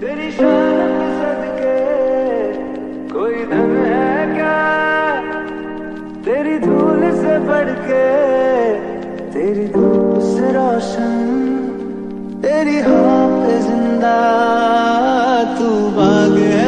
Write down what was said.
तेरी शान सदके, कोई धन है क्या? तेरी धूल से बढ़ के तेरी धूप से रोशन, तेरी हाँ पे ज़िंदा, तू बाग है